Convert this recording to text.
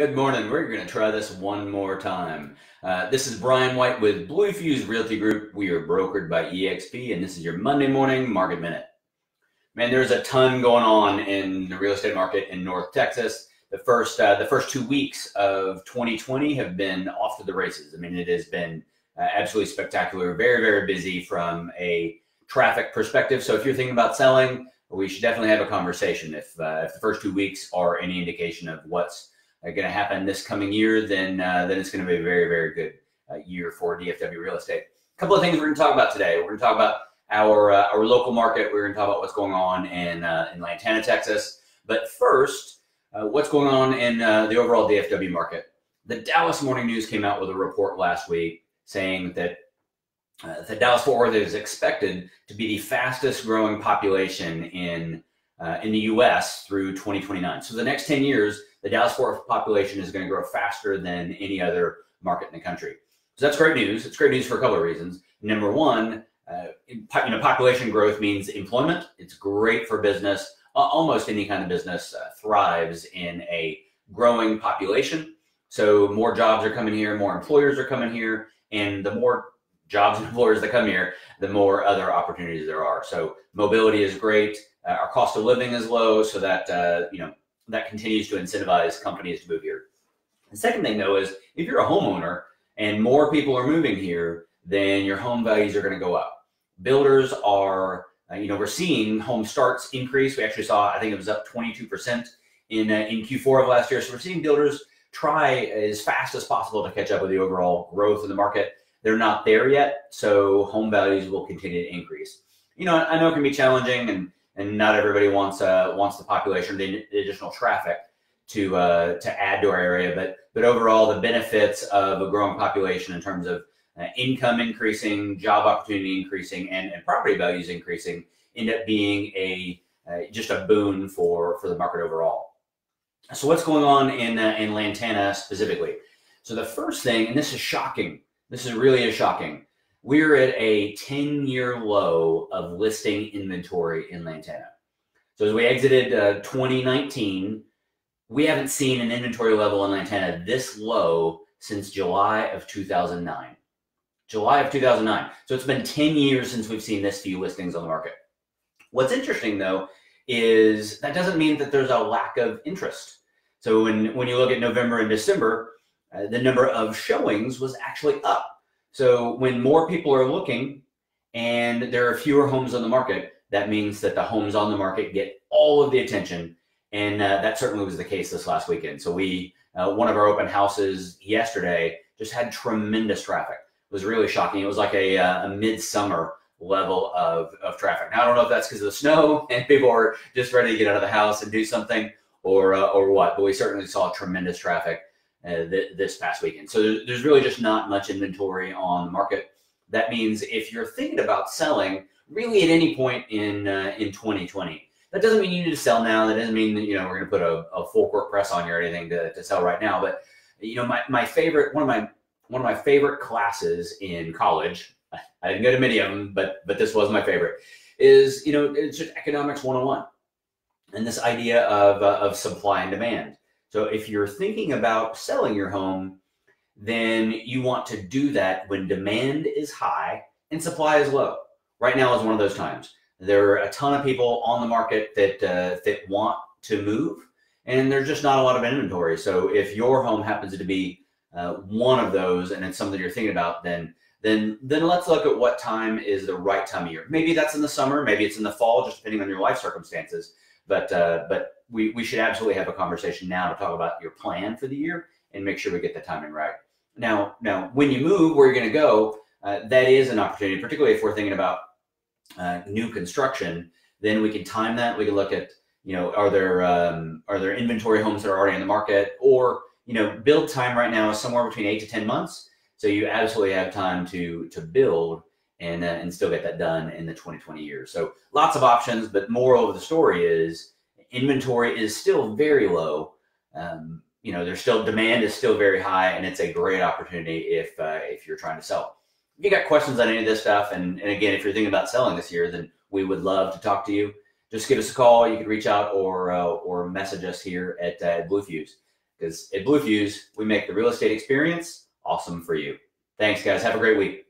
Good morning. We're going to try this one more time. Uh, this is Brian White with Blue Fuse Realty Group. We are brokered by EXP, and this is your Monday morning market minute. Man, there's a ton going on in the real estate market in North Texas. The first uh, the first two weeks of 2020 have been off to the races. I mean, it has been uh, absolutely spectacular. Very very busy from a traffic perspective. So if you're thinking about selling, we should definitely have a conversation. If uh, if the first two weeks are any indication of what's going to happen this coming year, then uh, then it's going to be a very very good uh, year for DFW real estate. A couple of things we're going to talk about today. We're going to talk about our uh, our local market. We're going to talk about what's going on in uh, in Lantana, Texas. But first, uh, what's going on in uh, the overall DFW market? The Dallas Morning News came out with a report last week saying that uh, the Dallas Fort Worth is expected to be the fastest growing population in uh, in the U.S. through 2029. So the next 10 years, the Dallas Fort Worth population is going to grow faster than any other market in the country. So that's great news. It's great news for a couple of reasons. Number one, uh, you know, population growth means employment. It's great for business. Uh, almost any kind of business uh, thrives in a growing population. So more jobs are coming here, more employers are coming here, and the more jobs and employers that come here, the more other opportunities there are. So mobility is great. Uh, our cost of living is low, so that uh, you know that continues to incentivize companies to move here. The second thing, though, is if you're a homeowner and more people are moving here, then your home values are going to go up. Builders are, uh, you know, we're seeing home starts increase. We actually saw, I think it was up 22% in uh, in Q4 of last year. So we're seeing builders try as fast as possible to catch up with the overall growth in the market. They're not there yet, so home values will continue to increase. You know, I know it can be challenging and and not everybody wants uh, wants the population, the, additional traffic to uh, to add to our area. But but overall, the benefits of a growing population in terms of uh, income increasing, job opportunity increasing, and, and property values increasing end up being a uh, just a boon for for the market overall. So what's going on in uh, in Lantana specifically? So the first thing, and this is shocking. This is really is shocking we're at a 10 year low of listing inventory in Lantana. So as we exited uh, 2019, we haven't seen an inventory level in Lantana this low since July of 2009. July of 2009. So it's been 10 years since we've seen this few listings on the market. What's interesting though is that doesn't mean that there's a lack of interest. So when, when you look at November and December, uh, the number of showings was actually up so when more people are looking and there are fewer homes on the market, that means that the homes on the market get all of the attention. And uh, that certainly was the case this last weekend. So we, uh, one of our open houses yesterday just had tremendous traffic. It was really shocking. It was like a, uh, a midsummer level of, of traffic. Now, I don't know if that's because of the snow and people are just ready to get out of the house and do something or, uh, or what, but we certainly saw tremendous traffic uh, th- this past weekend. So there's really just not much inventory on the market. That means if you're thinking about selling, really at any point in uh, in 2020, that doesn't mean you need to sell now. That doesn't mean that you know we're going to put a, a, full court press on you or anything to, to sell right now. But you know, my, my favorite one of my one of my favorite classes in college. I didn't go to many of them, but but this was my favorite. Is you know it's just economics 101, and this idea of uh, of supply and demand. So if you're thinking about selling your home, then you want to do that when demand is high and supply is low. Right now is one of those times. There are a ton of people on the market that uh, that want to move, and there's just not a lot of inventory. So if your home happens to be uh, one of those, and it's something you're thinking about, then then then let's look at what time is the right time of year. Maybe that's in the summer, maybe it's in the fall, just depending on your life circumstances. But uh, but we, we should absolutely have a conversation now to talk about your plan for the year and make sure we get the timing right. Now, now when you move, where you're going to go, uh, that is an opportunity, particularly if we're thinking about uh, new construction. Then we can time that. We can look at, you know, are there um, are there inventory homes that are already in the market, or you know, build time right now is somewhere between eight to ten months. So you absolutely have time to to build and uh, and still get that done in the 2020 year. So lots of options, but moral of the story is inventory is still very low. Um, you know, there's still demand is still very high, and it's a great opportunity if uh, if you're trying to sell. If you got questions on any of this stuff, and, and again, if you're thinking about selling this year, then we would love to talk to you. Just give us a call. You can reach out or uh, or message us here at uh, Blue Fuse. because at Blue Fuse, we make the real estate experience awesome for you. Thanks, guys. Have a great week.